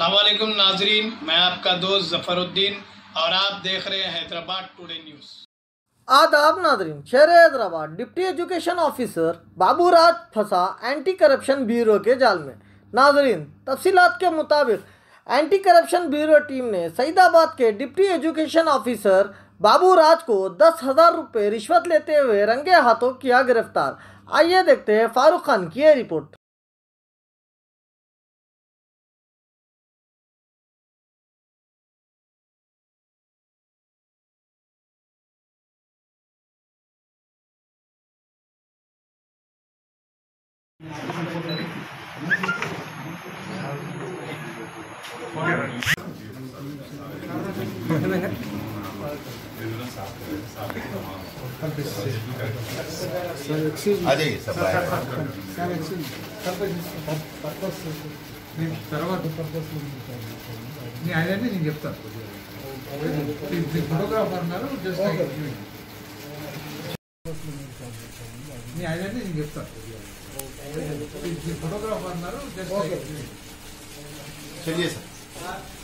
असलम नाजरीन मैं आपका दोस्त जफरुद्दीन और आप देख रहे हैं हैदराबाद टुडे न्यूज़ आदाब नादरीन, शहर Hyderabad, deputy education officer Baburaj फंसा एंटी करप्शन ब्यूरो के जाल में। नाजरीन तफसीत के मुताबिक एंटी करप्शन ब्यूरो टीम ने सईदाबाद के डिप्टी एजुकेशन ऑफिसर बाबूराज को दस हज़ार रुपये रिश्वत लेते हुए रंगे हाथों किया गिरफ़्तार। आइए देखते हैं फारूक खान की ये रिपोर्ट। फोटोग्राफर जस्ट మీ ఐడెంటిటీ నేను చెప్తాను ఫోటోగ్రాఫర్ అన్నారు జస్ట్ సెండ్